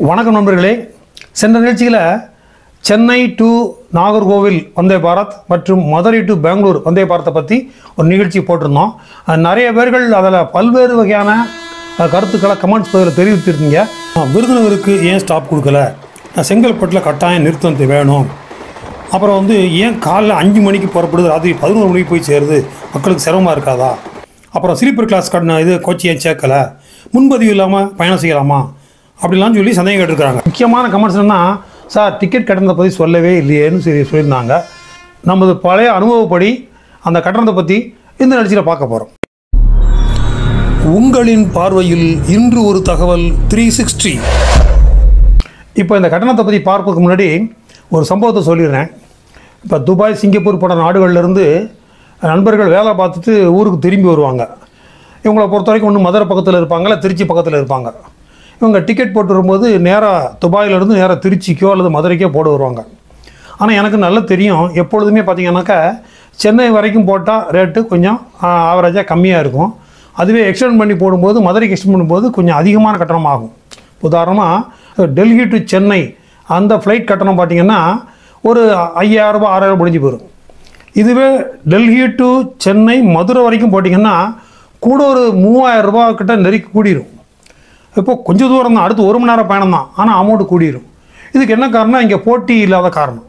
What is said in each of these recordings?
வணக்கம் நண்பர்களே. சென்ற நிகழ்ச்சியில் சென்னை டு நாகர்கோவில் வந்தே பாரத் மற்றும் மதுரை டு பெங்களூர் வந்தே பாரத்தை பற்றி ஒரு நிகழ்ச்சி போட்டிருந்தோம். நிறைய பேர்கள் அதில் பல்வேறு வகையான கருத்துக்களை கமெண்ட்ஸ் பதில் தெரிவித்திருந்தீங்க. விருதுநகருக்கு ஏன் ஸ்டாப் கொடுக்கல? செங்கல்பட்டில் கட்டாயம் நிறுத்தம் வேணும். அப்புறம் வந்து ஏன் காலைல அஞ்சு மணிக்கு புறப்படுது ராத்திரி பதினோரு மணிக்கு போய் சேருது? மக்களுக்கு சிரமமாக இருக்காதா? அப்புறம் ஸ்லீப்பர் கிளாஸ் கட்டின இது கோச்சி ஏன் சேர்க்கலை. முன்பதிவு இல்லாமல் பயணம் செய்யலாமா? அப்படிலாம் சொல்லி சந்தேகம் கேட்டிருக்காங்க முக்கியமான கமெண்ட்ஸ் என்ன சார் டிக்கெட் கட்டணத்தை பற்றி சொல்லவே இல்லையேன்னு சொல்லி சொல்லியிருந்தாங்க. நமது பழைய அனுபவப்படி அந்த கட்டணத்தை பற்றி இந்த நிகழ்ச்சியில் பார்க்க போகிறோம் உங்களின் பார்வையில் இன்று ஒரு தகவல் த்ரீ சிக்ஸ்டி இப்போ இந்த கட்டணத்தை பற்றி பார்ப்பதுக்கு முன்னாடி ஒரு சம்பவத்தை சொல்லிடுறேன். இப்போ துபாய் சிங்கப்பூர் போன்ற நாடுகள்லேருந்து நண்பர்கள் வேலை பார்த்துட்டு ஊருக்கு திரும்பி வருவாங்க. இவங்களை பொறுத்த வரைக்கும் ஒன்று மதுரை பக்கத்தில் இருப்பாங்க இல்லை திருச்சி பக்கத்தில் இருப்பாங்க. இவங்க டிக்கெட் போட்டு வரும்போது நேராக துபாயிலேருந்து நேராக திருச்சிக்கோ அல்லது மதுரைக்கோ போட்டு வருவாங்க. ஆனால் எனக்கு நல்லா தெரியும். எப்பொழுதுமே பார்த்தீங்கன்னாக்கா சென்னை வரைக்கும் போட்டால் ரேட்டு கொஞ்சம் ஆவரேஜாக கம்மியாக இருக்கும். அதுவே எக்ஸ்டெண்ட் பண்ணி போடும்போது மதுரைக்கு எக்ஸ்டெண்ட் பண்ணும்போது கொஞ்சம் அதிகமான கட்டணம் ஆகும். உதாரணமாக டெல்லி டு சென்னை அந்த ஃப்ளைட் கட்டணம் பார்த்தீங்கன்னா ஒரு ஐயாயிரரூபா ஆறாயிரம் முடிஞ்சு போயிடும் இதுவே டெல்லி டு சென்னை மதுரை வரைக்கும் போட்டிங்கன்னா கூட ஒரு மூவாயிரம் கிட்ட நெருக்கி கூடிரும். இப்போ கொஞ்சம் தூரம் தான் அடுத்து ஒரு மணி நேரம் பயணம் தான். ஆனால் அமௌண்ட் கூடிரும். இதுக்கு என்ன காரணம் இங்கே போட்டி இல்லாத காரணம்.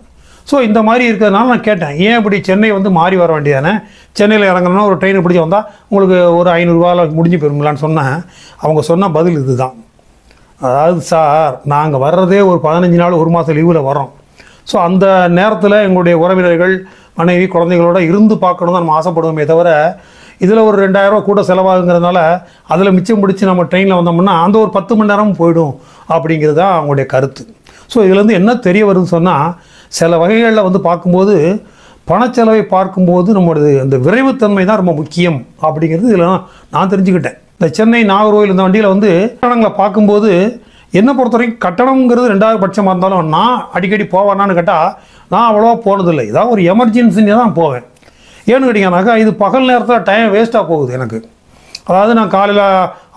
ஸோ இந்த மாதிரி இருக்கிறதுனால நான் கேட்டேன். ஏன் இப்படி சென்னை வந்து மாறி வர வேண்டியதானே? சென்னையில் இறங்கணும்னா ஒரு ட்ரெயின் பிடிச்சி வந்தால் உங்களுக்கு ஒரு ஐநூறுரூவாவில் முடிஞ்சு போயிருங்களான்னு சொன்னேன். அவங்க சொன்ன பதில் இதுதான். அதாவது சார் நாங்கள் வர்றதே ஒரு பதினஞ்சு நாள் ஒரு மாதம் லீவில் வரோம் ஸோ அந்த நேரத்தில் எங்களுடைய உறவினர்கள் மனைவி குழந்தைகளோட இருந்து பார்க்கணும் தான் நம்ம ஆசைப்படுவோமே தவிர இதில் ஒரு ரெண்டாயிரரூவா கூட செலவாகுங்கிறதுனால அதில் மிச்சம் பிடிச்சி நம்ம ட்ரெயினில் வந்தோம்னா அந்த ஒரு பத்து மணி நேரம் போயிடும் அப்படிங்கிறது தான் அவங்களுடைய கருத்து. ஸோ இதுலேருந்து என்ன தெரிய வருதுன்னு சொன்னால் சில வகைகளில் வந்து பார்க்கும்போது பணச்செலவை பார்க்கும்போது நம்மளது அந்த விரைவுத்தன்மை தான் ரொம்ப முக்கியம் அப்படிங்கிறது இதில் நான் நான் தெரிஞ்சுக்கிட்டேன். இந்த சென்னை நாகர்கோவில் இந்த வண்டியில் வந்து கட்டணங்களை பார்க்கும்போது என்னை பொறுத்த வரைக்கும் கட்டணங்கிறது ரெண்டாவது பட்சமாக இருந்தாலும் நான் அடிக்கடி போவேனான்னு கேட்டால் நான் அவ்வளோவா போனதில்லை. ஏதாவது ஒரு எமர்ஜென்சின்னு தான் போவேன். ஏன்னு கேட்டிங்கனாக்கா இது பகல் நேரத்தில் டைம் வேஸ்ட்டாக போகுது எனக்கு. அதாவது நான் காலையில்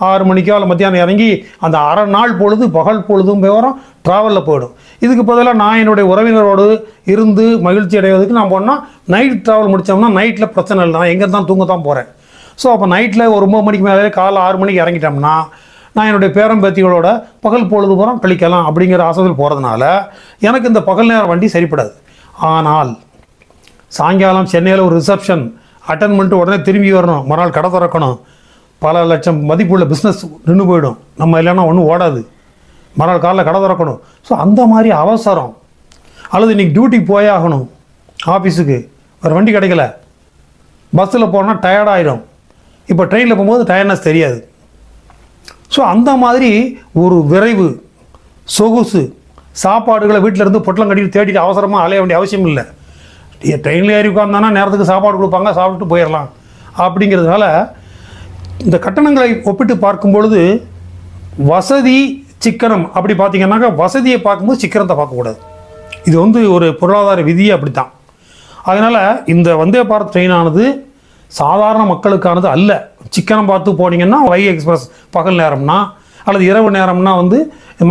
ஆறு மணிக்கோ இல்லை மத்தியானம் இறங்கி அந்த அரை நாள் பொழுது பகல் பொழுதும் வரும் ட்ராவலில் போயிடும். இதுக்கு பதிலாக நான் என்னுடைய உறவினரோடு இருந்து மகிழ்ச்சி அடைவதற்கு நான் போனால் நைட் ட்ராவல் முடித்தோம்னா நைட்டில் பிரச்சனை இல்லை. நான் எங்கே தான் தூங்க தான் போகிறேன் ஸோ அப்போ நைட்டில் ஒரு ஒம்பது மணிக்கு மேலே காலைல ஆறு மணிக்கு இறங்கிட்டோம்னா நான் என்னுடைய பேரன் பேத்திகளோட பகல் பொழுது பூரா கழிக்கலாம் அப்படிங்கிற ஆசையில் போகிறதுனால எனக்கு இந்த பகல் நேரம் வண்டி சரிப்படாது. ஆனால் சாயங்காலம் சென்னையில் ஒரு ரிசப்ஷன் அட்டன் பண்ணிட்டு உடனே திரும்பி வரணும். மறுநாள் கடை திறக்கணும். பல லட்சம் மதிப்புள்ள பிஸ்னஸ் நின்று போயிடும். நம்ம இல்லைன்னா ஒன்றும் ஓடாது. மறுநாள் காலைல கடை திறக்கணும். ஸோ அந்த மாதிரி அவசரம். அல்லது இன்றைக்கி டியூட்டிக்கு போயே ஆகணும். ஆஃபீஸுக்கு ஒரு வண்டி கிடைக்கல. பஸ்ஸில் போனால் டயர்டாயிடும் இப்போ ட்ரெயினில் போகும்போது டயர்னஸ் தெரியாது. ஸோ அந்த மாதிரி ஒரு விரைவு சொகுசு சாப்பாடுகளை வீட்டிலேருந்து பொட்டலம் கட்டிட்டு தேடிட்டு அவசரமாக அலைய வேண்டிய அவசியம் இல்லை. ட்ரெயினில் ஏறி உட்காந்தானா நேரத்துக்கு சாப்பாடு கொடுப்பாங்க சாப்பிட்டு போயிடலாம். அப்படிங்கிறதுனால இந்த கட்டணங்களை ஒப்பிட்டு பார்க்கும் பொழுது வசதி சிக்கனம் அப்படி பார்த்தீங்கன்னாக்கா வசதியை பார்க்கும்போது சிக்கனத்தை பார்க்கக்கூடாது. இது வந்து ஒரு பொருளாதார விதியே அப்படி தான் அதனால் இந்த வந்தே பாரத் ட்ரெயினானது சாதாரண மக்களுக்கானது அல்ல. சிக்கனம் பார்த்து போனீங்கன்னா வை எக்ஸ்பிரஸ் பகல் நேரம்னா அல்லது இரவு நேரம்னா வந்து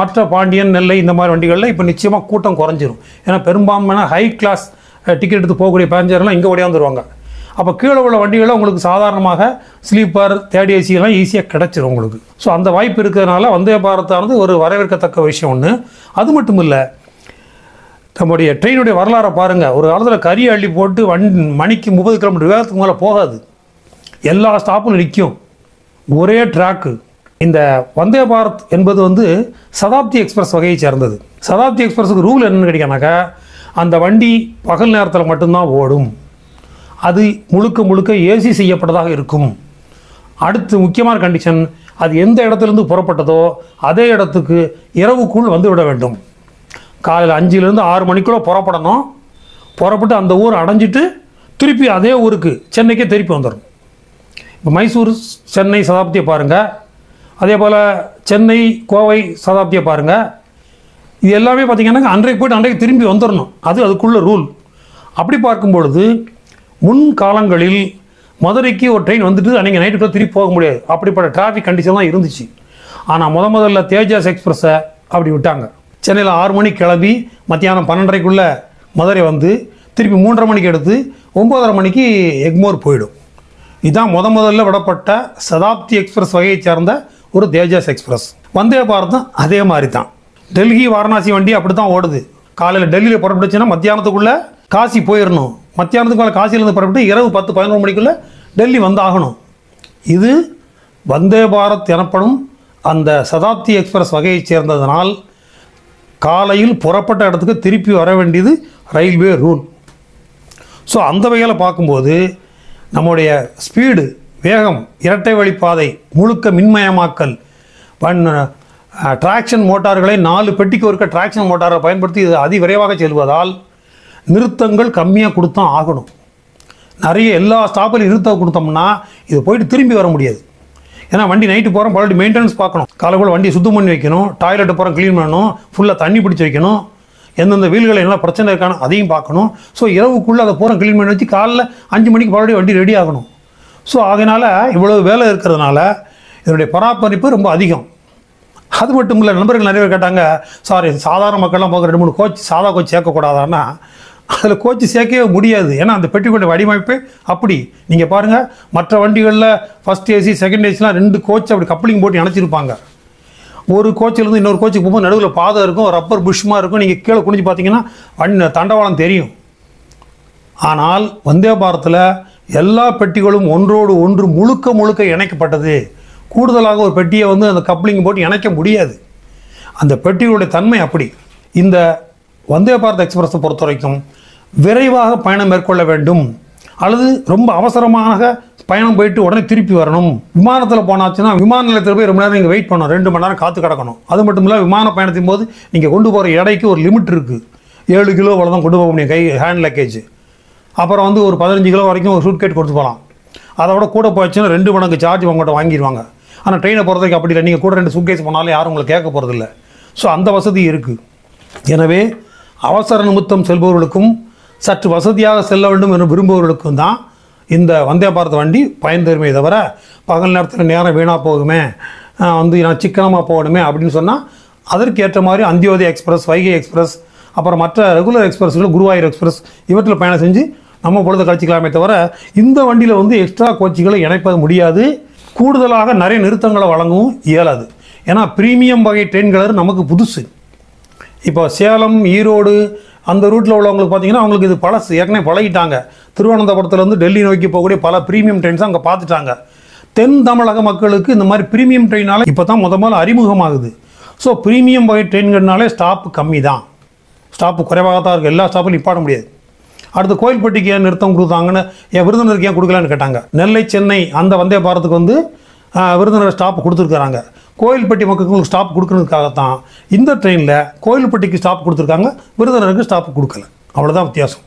மற்ற பாண்டியன் நெல்லை இந்த மாதிரி வண்டிகளில் இப்போ நிச்சயமாக கூட்டம் குறைஞ்சிரும். ஏன்னா பெரும்பான்மையான ஹை கிளாஸ் டிக்கெட் எடுத்து போகக்கூடிய பேஞ்சர்லாம் இங்கே ஓடியாந்துருவாங்க. அப்போ கீழே உள்ள வண்டிகளில் உங்களுக்கு சாதாரணமாக ஸ்லீப்பர் தேர்ட் ஏசி எல்லாம் ஈஸியாக கிடச்சிரும் உங்களுக்கு. ஸோ அந்த வாய்ப்பு இருக்கிறதுனால வந்தே பாரத்தானது ஒரு வரவேற்கத்தக்க விஷயம் ஒன்று அது மட்டும் இல்லை நம்முடைய ட்ரெயினுடைய வரலாறை பாருங்கள் ஒரு காலத்தில் கறி அள்ளி போட்டு வண் மணிக்கு முப்பது கிலோமீட்டர் வேகத்துக்கு மேலே போகாது. எல்லா ஸ்டாப்பும் நிற்கும். ஒரே ட்ராக்கு இந்த வந்தே பாரத் என்பது வந்து சதாப்தி எக்ஸ்பிரஸ் வகையை சேர்ந்தது. சதாப்தி எக்ஸ்பிரஸுக்கு ரூல் என்னன்னு கேட்டிங்கனாக்கா அந்த வண்டி பகல் நேரத்தில் மட்டும்தான் ஓடும். அது முழுக்க முழுக்க ஏசி செய்யப்பட்டதாக இருக்கும். அடுத்து முக்கியமான கண்டிஷன் அது எந்த இடத்துலேருந்து புறப்பட்டதோ அதே இடத்துக்கு இரவுக்குள் வந்து விட வேண்டும். காலையில் அஞ்சுலேருந்து ஆறு மணிக்குள்ளே புறப்படணும். புறப்பட்டு அந்த ஊர் அடைஞ்சிட்டு திருப்பி அதே ஊருக்கு சென்னைக்கே திருப்பி வந்துடும் இப்போ மைசூர் சென்னை சதாப்தியை பாருங்கள் அதே போல் சென்னை கோவை சதாப்தியை பாருங்கள் இது எல்லாமே பார்த்திங்கன்னா அன்றைக்கு போய்ட்டு அன்றைக்கு திரும்பி வந்துடணும் அது அதுக்குள்ள ரூல் அப்படி பார்க்கும் பொழுது முன் காலங்களில் மதுரைக்கு ஒரு ட்ரெயின் வந்துட்டு அன்றைக்கி நைட்டுக்குள்ளே திருப்பி போக முடியாது. அப்படிப்பட்ட டிராஃபிக் கண்டிஷன் தான் இருந்துச்சு. ஆனால் முத முதல்ல தேஜாஸ் எக்ஸ்பிரஸை அப்படி விட்டாங்க. சென்னையில் ஆறு மணிக்கு கிளம்பி மத்தியானம் பன்னெண்டரைக்குள்ளே மதுரை வந்து திருப்பி மூன்றரை மணிக்கு எடுத்து ஒம்போதரை மணிக்கு எக்மோர் போயிடும். இதுதான் முத முதல்ல விடப்பட்ட சதாப்தி எக்ஸ்பிரஸ் வகையை சேர்ந்த ஒரு தேஜாஸ் எக்ஸ்பிரஸ் வந்தே பாரதம் அதே மாதிரி தான். டெல்லி வாரணாசி வண்டி அப்படி தான் ஓடுது. காலையில் டெல்லியில் புறப்பட்டுச்சுன்னா மத்தியானத்துக்குள்ளே காசி போயிடணும் மத்தியானத்துக்கு மேலே காசியிலேருந்து புறப்பட்டு இரவு பத்து பதினொரு மணிக்குள்ளே டெல்லி வந்து ஆகணும். இது வந்தே பாரத் எனப்படும் அந்த சதாப்தி எக்ஸ்பிரஸ் வகையைச் சேர்ந்ததனால் காலையில் புறப்பட்ட இடத்துக்கு திருப்பி வர வேண்டியது ரயில்வே ரூல். ஸோ அந்த வகையில் பார்க்கும்போது நம்முடைய ஸ்பீடு வேகம் இரட்டை வழிப்பாதை முழுக்க மின்மயமாக்கல் வன் ட்ராக்ஷன் மோட்டார்களை நாலு பெட்டிக்கு ஒருக்க ட்ராக்ஷன் மோட்டாரை பயன்படுத்தி இது அதிவிரைவாக செல்வதால் நிறுத்தங்கள் கம்மியாக கொடுத்தான் ஆகணும். நிறைய எல்லா ஸ்டாப்பிலும் நிறுத்த கொடுத்தோம்னா இது போயிட்டு திரும்பி வர முடியாது. ஏன்னா வண்டி நைட்டு போகிறோம் பழைய மெயின்டெனன்ஸ் பார்க்கணும். காலைக்குள்ள வண்டி சுத்தம் பண்ணி வைக்கணும் டாய்லெட்டை போகிறோம் க்ளீன் பண்ணணும் ஃபுல்லாக தண்ணி பிடிச்சி வைக்கணும். எந்தெந்த வீல்கள் என்ன பிரச்சனை இருக்கானோ அதையும் பார்க்கணும். ஸோ இரவுக்குள்ளே அதை பூரா க்ளீன் பண்ணி வச்சு காலைல அஞ்சு மணிக்கு மறுபடியும் வண்டி ரெடி ஆகணும். ஸோ அதனால் இவ்வளவு வேலை இருக்கிறதுனால இதனுடைய பராமரிப்பு ரொம்ப அதிகம். அது மட்டும் இல்லை நண்பர்கள் நிறைய பேர் கேட்டாங்க சாரி சாதாரண மக்கள்லாம் போக ரெண்டு மூணு கோச் சாதா கோச் சேர்க்கக்கூடாதான்னா? அதில் கோச்சு சேர்க்கவே முடியாது. ஏன்னா அந்த பெட்டிக்குள்ள வடிவமைப்பு அப்படி. நீங்கள் பாருங்கள் மற்ற வண்டிகளில் ஃபஸ்ட் ஏசி செகண்ட் ஏசிலாம் ரெண்டு கோச் அப்படி கப்ளிங் போட்டு இணைச்சிருப்பாங்க. ஒரு கோச்சிலேருந்து இன்னொரு கோச்சுக்கு போகும்போது நடுவில் பாதை இருக்கும் ரப்பர் புஷ்மாக இருக்கும். நீங்கள் கீழே குனிஞ்சு பார்த்தீங்கன்னா வண்டி தண்டவாளம் தெரியும். ஆனால் வந்தே பாரத்தில் எல்லா பெட்டிகளும் ஒன்றோடு ஒன்று முழுக்க முழுக்க இணைக்கப்பட்டது. கூடுதலாக ஒரு பெட்டியை வந்து அந்த கப்ளிங் போட்டு இணைக்க முடியாது. அந்த பெட்டிகளுடைய தன்மை அப்படி. இந்த வந்தே பாரத் எக்ஸ்பிரஸை பொறுத்த வரைக்கும் விரைவாக பயணம் மேற்கொள்ள வேண்டும். அல்லது ரொம்ப அவசரமாக பயணம் போயிட்டு உடனே திருப்பி வரணும். விமானத்தில் போனாச்சுன்னா விமான நிலையத்தில் போய் ரொம்ப நேரம் நீங்கள் வெயிட் பண்ணணும். ரெண்டு மணி நேரம் காத்து கிடக்கணும். அது மட்டும் இல்லை விமான பயணத்தின் போது நீங்கள் கொண்டு போகிற எடைக்கு ஒரு லிமிட் இருக்குது ஏழு கிலோ அவ்வளோ தான் கொண்டு போக முடியும். கை ஹேண்ட் லக்கேஜ் அப்புறம் வந்து ஒரு பதினஞ்சு கிலோ வரைக்கும் ஒரு சூட்கேட் கொடுத்து போகலாம் அதை விட கூட போச்சுன்னா ரெண்டு மடங்கு சார்ஜ் உங்கள்கிட்ட வாங்கிடுவாங்க. ஆனால் ட்ரெயினை போகிறதுக்கு அப்படி இல்லை. நீங்கள் கூட ரெண்டு சூட்கேஸ் போனாலும் யாரும் உங்களை கேட்க போகிறதில்ல ஸோ அந்த வசதி இருக்குது எனவே அவசர நிமித்தம் செல்பவர்களுக்கும் சற்று வசதியாக செல்ல வேண்டும் என்று விரும்புபவர்களுக்கும் தான் இந்த வந்தே பாரத் வண்டி பயன் தருமே தவிர பகல் நேரத்தில் நேரம் வீணாக போகுமே வந்து நான் சிக்கனமாக போகணுமே அப்படின்னு சொன்னால் அதற்கு ஏற்ற மாதிரி அந்தியோதய எக்ஸ்பிரஸ் வைகை எக்ஸ்பிரஸ் அப்புறம் மற்ற ரெகுலர் எக்ஸ்பிரஸ்கள் குருவாயூர் எக்ஸ்பிரஸ் இவற்றில் பயணம் செஞ்சு நம்ம பொழுது கழிச்சிக்கலாமே தவிர இந்த வண்டியில் வந்து எக்ஸ்ட்ரா கோச்சுகளை இணைப்பது முடியாது. கூடுதலாக நிறைய நிறுத்தங்களை வழங்கவும் இயலாது. ஏன்னா ப்ரீமியம் வகை ட்ரெயின்கள் நமக்கு புதுசு. இப்போ சேலம் ஈரோடு அந்த ரூட்டில் உள்ளவங்களுக்கு பார்த்தீங்கன்னா அவங்களுக்கு இது பழசு. ஏற்கனவே பழகிட்டாங்க. திருவனந்தபுரத்துலேருந்து டெல்லி நோக்கி போகக்கூடிய பல ப்ரீமியம் ட்ரெயின்ஸ் அங்கே பார்த்துட்டாங்க. தென் தமிழக மக்களுக்கு இந்த மாதிரி ப்ரீமியம் ட்ரெயினால் இப்போ தான் முத முதல்ல அறிமுகமாகுது. ஸோ ப்ரீமியம் வகை ட்ரெயின்கள்னாலே ஸ்டாப் கம்மி தான் ஸ்டாப்பு குறைவாக தான் இருக்குது எல்லா ஸ்டாப்பும் நிப்பாட முடியாது. அடுத்து கோயில்பட்டிக்கு ஏன் நிறுத்தம் கொடுத்தாங்கன்னு என் விருதுநருக்கு ஏன் கொடுக்கலன்னு கேட்டாங்க. நெல்லை சென்னை அந்த வந்தே பாரத்துக்கு வந்து விருதுநர் விருதுநகர் ஸ்டாப் கொடுத்துருக்காங்க கோயில்பட்டி மக்களுக்கு ஸ்டாப் கொடுக்கறதுக்காகத்தான் இந்த ட்ரெயினில் கோயில்பட்டிக்கு ஸ்டாப் கொடுத்துருக்காங்க விருதுநகருக்கு ஸ்டாப் கொடுக்கல. அவ்வளோதான் வித்தியாசம்.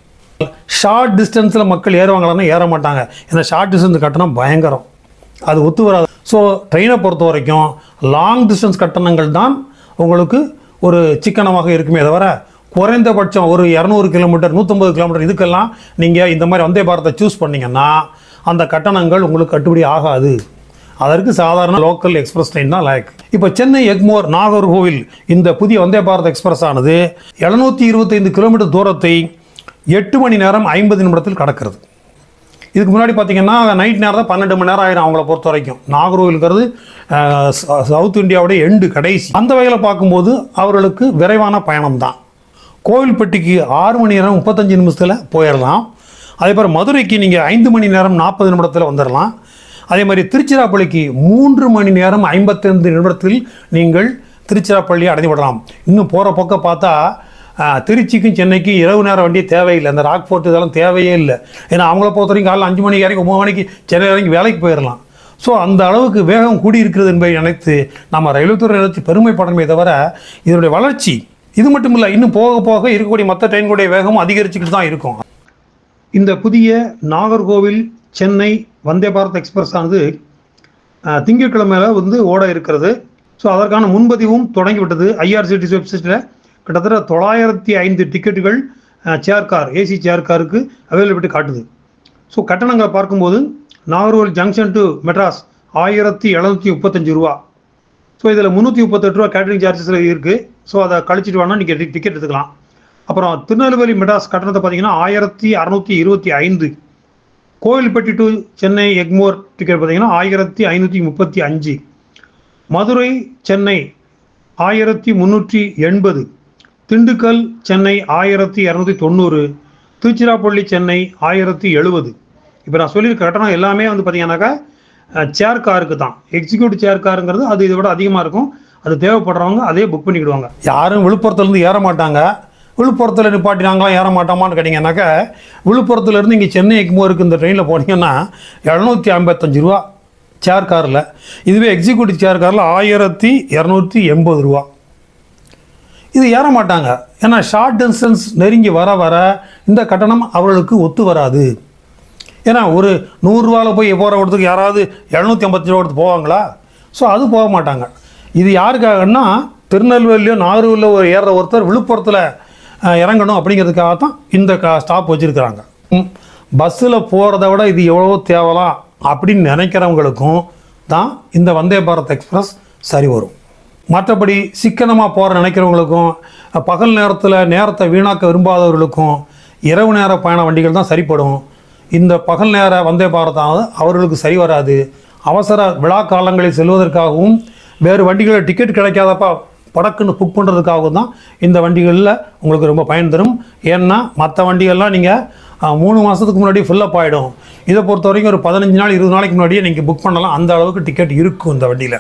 ஷார்ட் டிஸ்டன்ஸில் மக்கள் ஏறுவாங்களான்னு ஏற மாட்டாங்க. ஏன்னா ஷார்ட் டிஸ்டன்ஸ் கட்டணம் பயங்கரம். அது ஒத்து வராது. ஸோ ட்ரெயினை பொறுத்த வரைக்கும் லாங் டிஸ்டன்ஸ் கட்டணங்கள் தான் உங்களுக்கு ஒரு சிக்கனமாக இருக்குமே தவிர குறைந்தபட்சம் ஒரு இரநூறு கிலோமீட்டர் நூற்றம்பது கிலோமீட்டர் இதுக்கெல்லாம் நீங்கள் இந்த மாதிரி வந்தே பாரத்தை சூஸ் பண்ணீங்கன்னா அந்த கட்டணங்கள் உங்களுக்கு கட்டுப்படி ஆகாது. அதற்கு சாதாரண லோக்கல் எக்ஸ்பிரஸ் ட்ரெயின் தான் லாயக் இப்போ சென்னை எக்மோர் நாகர்கோவில் இந்த புதிய வந்தே பாரத் எக்ஸ்பிரஸ் ஆனது எழுநூற்றி இருபத்தைந்து கிலோமீட்டர் தூரத்தை எட்டு மணி நேரம் ஐம்பது நிமிடத்தில் கடக்கிறது. இதுக்கு முன்னாடி பார்த்தீங்கன்னா நைட் நேரம் தான் பன்னெண்டு மணி நேரம் ஆயிரும் அவங்கள பொறுத்த வரைக்கும். நாகர்கோவிலுங்கிறது ச- சவுத் இந்தியாவுடைய எண்டு கடைசி. அந்த வகையில் பார்க்கும்போது அவர்களுக்கு விரைவான பயணம் தான் கோவில்பட்டிக்கு ஆறு மணி நேரம் முப்பத்தஞ்சு நிமிஷத்தில் போயிடலாம். அதே மாதிரி மதுரைக்கு நீங்கள் ஐந்து மணி நேரம் நாற்பது நிமிடத்தில் வந்துடலாம் அதே மாதிரி திருச்சிராப்பள்ளிக்கு மூன்று மணி நேரம் ஐம்பத்தைந்து நிமிடத்தில் நீங்கள் திருச்சிராப்பள்ளி அடைந்து விடலாம் இன்னும் போகிற பக்கம் பார்த்தா திருச்சிக்கும் சென்னைக்கும் இரவு நேரம் வண்டி தேவையில்லை. அந்த ராக் ஃபோர்ட் இதெல்லாம் தேவையே இல்லை. ஏன்னா அவங்கள பொறுத்த வரைக்கும் காலைல அஞ்சு மணிக்கு இறங்கி ஒம்பது மணிக்கு சென்னை இறங்கி வேலைக்கு போயிடலாம். ஸோ அந்த அளவுக்கு வேகம் கூடியிருக்கிறது என்பதை நினைத்து நம்ம ரயில்வே துறை நினைத்து பெருமைப்படணுமே தவிர இதனுடைய வளர்ச்சி இது மட்டும் இல்லை இன்னும் போக போக இருக்கக்கூடிய மற்ற ட்ரெயின்களுடைய வேகமும் அதிகரிச்சுக்கிட்டு தான் இருக்கும். இந்த புதிய நாகர்கோவில் சென்னை வந்தே பாரத் எக்ஸ்பிரஸ் ஆனது திங்கட்கிழமையில் வந்து ஓட இருக்கிறது. ஸோ அதற்கான முன்பதிவும் தொடங்கிவிட்டது. ஐஆர்சிடிசி வெப்சைட்டில் கிட்டத்தட்ட தொள்ளாயிரத்தி ஐந்து டிக்கெட்டுகள் சேர் கார் ஏசி சேர் காருக்கு அவைலபிலிட்டி காட்டுது. ஸோ கட்டணங்களை பார்க்கும்போது நாகர்கோவில் ஜங்ஷன் டு மெட்ராஸ் ஆயிரத்தி எழுநூற்றி முப்பத்தஞ்சு ரூபா. ஸோ இதில் முந்நூற்றி முப்பத்தெட்டு ரூபா கேட்டரிங் சார்ஜஸில் இருக்குது ஸோ அதை கழிச்சிட்டு வேணால் நீங்கள் டிக்கெட் எடுத்துக்கலாம். அப்புறம் திருநெல்வேலி மெட்ராஸ் கட்டணத்தை பார்த்தீங்கன்னா ஆயிரத்தி அறநூற்றி இருபத்தி ஐந்து. கோவில்பட்டி டு சென்னை எக்மோர் டிக்கெட் பார்த்தீங்கன்னா ஆயிரத்தி ஐநூற்றி முப்பத்தி அஞ்சு. மதுரை சென்னை ஆயிரத்தி முந்நூற்றி எண்பது. திண்டுக்கல் சென்னை ஆயிரத்தி இரநூத்தி தொண்ணூறு. திருச்சிராப்பள்ளி சென்னை ஆயிரத்தி எழுபது. இப்போ நான் சொல்லியிருக்க கட்டணம் எல்லாமே வந்து பார்த்தீங்கன்னாக்கா சேர் காருக்கு தான். எக்ஸிக்யூட்டிவ் சேர் காருங்கிறது அது இதை விட அதிகமாக இருக்கும். அது தேவைப்படுறவங்க அதே புக் பண்ணிக்கிடுவாங்க. யாரும் விழுப்புரத்துலேருந்து ஏற மாட்டாங்க விழுப்புரத்தில் நிப்பாட்டி நாங்களாம் ஏற மாட்டோமான்னு கேட்டிங்கன்னாக்கா விழுப்புரத்துலேருந்து இங்கே சென்னை எக்மோருக்கு இந்த ட்ரெயினில் போனீங்கன்னா எழுநூற்றி ஐம்பத்தஞ்சு ரூபா சேர் காரில் இதுவே எக்ஸிக்யூட்டிவ் சேர் காரில் ஆயிரத்தி இரநூத்தி எண்பது ரூபா. இது ஏற மாட்டாங்க ஏன்னா ஷார்ட் டிஸ்டன்ஸ் நெருங்கி வர வர இந்த கட்டணம் அவர்களுக்கு ஒத்து வராது. ஏன்னா ஒரு நூறுரூவாவில் போய் போகிற இடத்துக்கு யாராவது எழுநூற்றி ஐம்பத்தஞ்சு ரூபா எடுத்து போவாங்களா? ஸோ அது போக மாட்டாங்க. இது யாருக்காகன்னா திருநெல்வேலியோ நாகூரில் ஒரு ஏறுற ஒருத்தர் விழுப்புரத்தில் இறங்கணும் அப்படிங்கிறதுக்காக தான் இந்த கா ஸ்டாப் வச்சுருக்கிறாங்க. பஸ்ஸில் போகிறத விட இது எவ்வளோ தேவலாம் அப்படின்னு நினைக்கிறவங்களுக்கும் தான் இந்த வந்தே பாரத் எக்ஸ்பிரஸ் சரி வரும். மற்றபடி சிக்கனமாக போகிற நினைக்கிறவங்களுக்கும் பகல் நேரத்தில் நேரத்தை வீணாக்க விரும்பாதவர்களுக்கும் இரவு நேர பயண வண்டிகள் தான் சரிப்படும். இந்த பகல் நேர வந்தே பாரதானது அவர்களுக்கு சரி வராது. அவசர விழா காலங்களில் செல்வதற்காகவும் வேறு வண்டிகளில் டிக்கெட் கிடைக்காதப்பா படக்குன்னு புக் பண்ணுறதுக்காகவும் தான் இந்த வண்டிகளில் உங்களுக்கு ரொம்ப பயன் தரும். ஏன்னா மற்ற வண்டிகள்லாம் நீங்கள் மூணு மாதத்துக்கு முன்னாடி ஃபில்லப் ஆகிடும் இதை பொறுத்த வரைக்கும் ஒரு பதினஞ்சு நாள் இருபது நாளைக்கு முன்னாடியே நீங்கள் புக் பண்ணலாம். அந்த அளவுக்கு டிக்கெட் இருக்கும் இந்த வண்டியில்.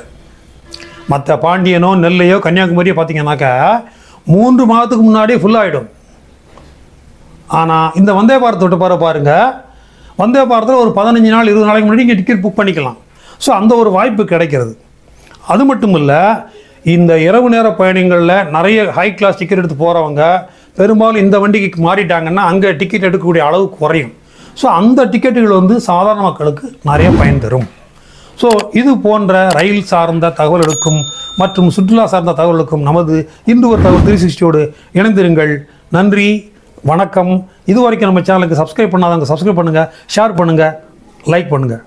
மற்ற பாண்டியனோ நெல்லையோ கன்னியாகுமரியோ பார்த்தீங்கன்னாக்கா மூன்று மாதத்துக்கு முன்னாடியே ஃபுல் ஆகிடும் ஆனால் இந்த வந்தே பாரத் விட்டு பாரு பாருங்கள் வந்தே பாரத்தில் ஒரு பதினஞ்சு நாள் இருபது நாளைக்கு முன்னாடி நீங்கள் டிக்கெட் புக் பண்ணிக்கலாம். ஸோ அந்த ஒரு வாய்ப்பு கிடைக்கிறது. அது மட்டும் இல்லை இந்த இரவு நேர பயணங்களில் நிறைய ஹை கிளாஸ் டிக்கெட் எடுத்து போகிறவங்க பெரும்பாலும் இந்த வண்டிக்கு மாறிட்டாங்கன்னா அங்கே டிக்கெட் எடுக்கக்கூடிய அளவு குறையும். ஸோ அந்த டிக்கெட்டுகள் வந்து சாதாரண மக்களுக்கு நிறைய பயன் தரும். ஸோ இது போன்ற ரயில் சார்ந்த தகவல்களுக்கும் மற்றும் சுற்றுலா சார்ந்த தகவல்களுக்கும் நமது இன்று ஒரு தகவல் த்ரீ சிக்ஸ்டியோடு இணைந்திருங்கள். நன்றி வணக்கம். இது வரைக்கும் நம்ம சேனலுக்கு சப்ஸ்கிரைப் பண்ணாதவங்க சப்ஸ்கிரைப் பண்ணுங்கள் ஷேர் பண்ணுங்கள் லைக் பண்ணுங்கள்